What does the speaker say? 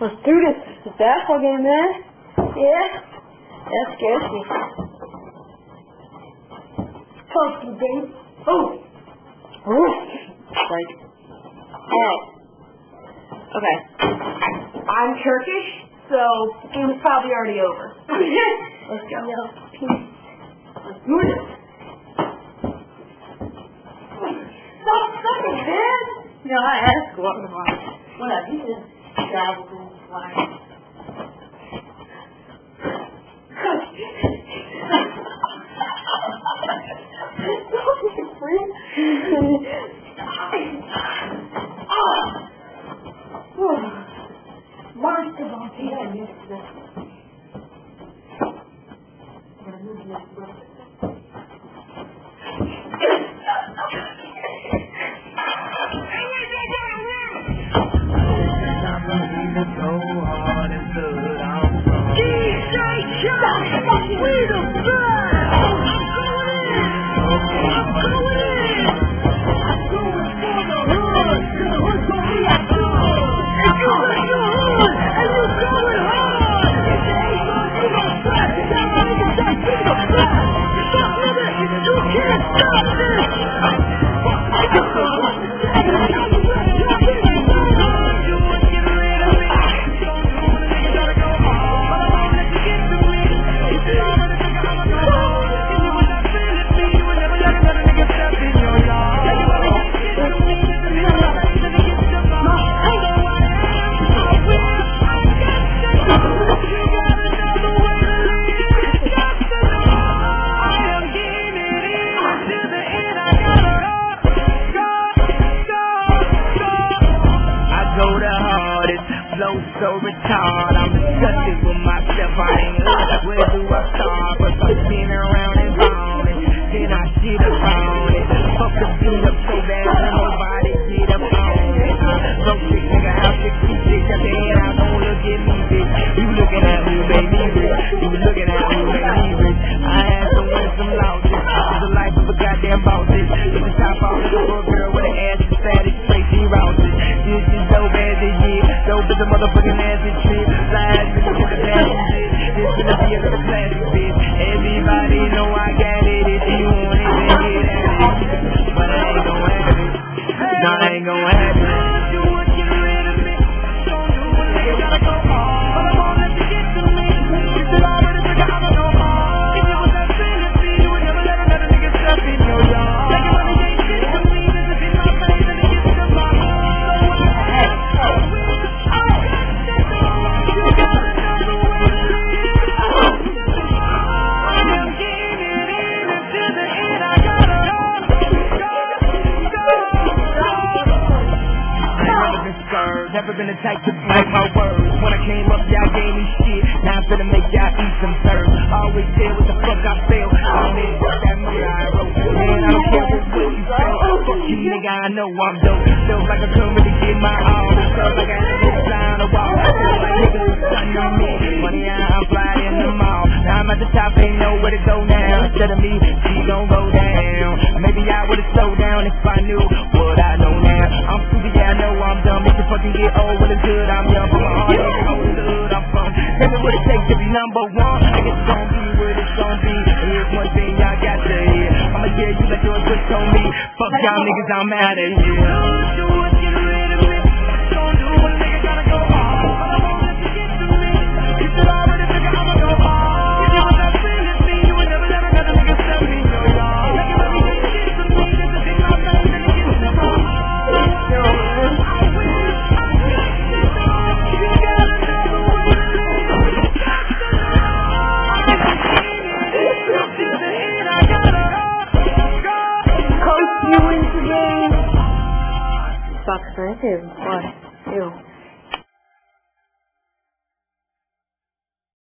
Let's do this. Is that fucking man? Yeah. That scares me. To you, babe. Oh, Ooh. Like. Alright. Okay. I'm Turkish, so the game is probably already over. Let's go. Yo. Let's do this. Stop sucking, man. No, I asked what the fuck. Whatever, you just travel and fly. Monster Ball. I the flow so retarded. Gonna be a bitch. Been the type to bite my words. When I came up, y'all gave me shit. Now I'm finna make y'all eat some serve. Always tell what the fuck I feel. I'm in that murder I wrote. Man, I don't care what you say. Fuck you, nigga, I know I'm dope. Feels like I'm coming to get my all. Feels like I had to sign a wall. Feels like niggas was stunning on me. Money, I'm flying in the mall. Now I'm at the top, ain't know where to go now. Instead of me, she gon' go down. Maybe I would've slowed number one. It's gon' be what it's gon' be. And here's one thing y'all got to hear. I'ma tell you like yours just told me. Fuck y'all niggas, I'm out of here. You win game. Fuck, I did. What? Ew.